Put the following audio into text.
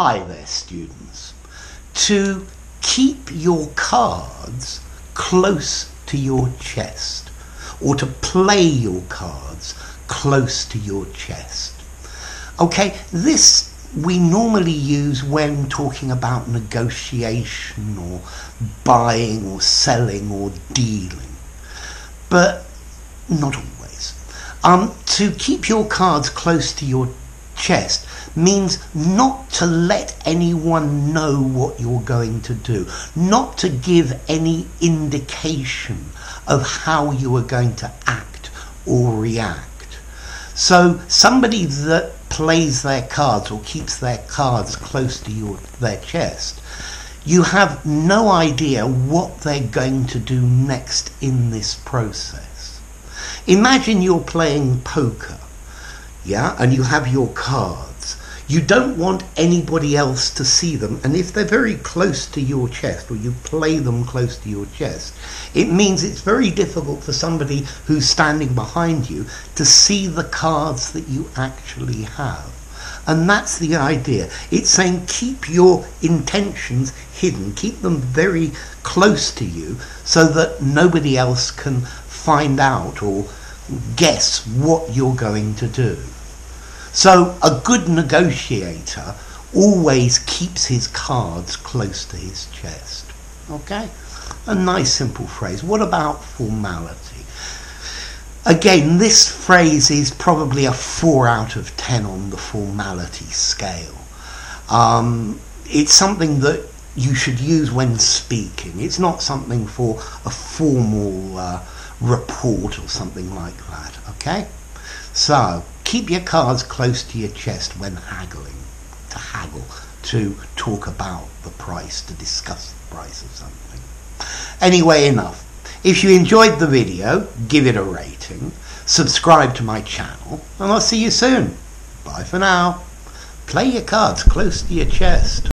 Hi there, students. To keep your cards close to your chest, or to play your cards close to your chest. Okay, this we normally use when talking about negotiation or buying or selling or dealing, but not always. Um, to keep your cards close to your chest means not to let anyone know what you're going to do, not to give any indication of how you are going to act or react. So somebody that plays their cards or keeps their cards close to your their chest, you have no idea what they're going to do next in this process. Imagine you're playing poker, yeah, and you have your cards you don't want anybody else to see them, and if they're very close to your chest, or you play them close to your chest, it means it's very difficult for somebody who's standing behind you to see the cards that you actually have. And that's the idea. It's saying keep your intentions hidden, keep them very close to you so that nobody else can find out or guess what you're going to do. So a good negotiator always keeps his cards close to his chest. Okay? A nice simple phrase. What about formality? Again, this phrase is probably a 4 out of 10 on the formality scale. Um, it's something that you should use when speaking. It's not something for a formal uh, report or something like that. Okay? So, keep your cards close to your chest when haggling, to haggle, to talk about the price, to discuss the price of something. Anyway, enough. If you enjoyed the video, give it a rating, subscribe to my channel, and I'll see you soon. Bye for now. Play your cards close to your chest.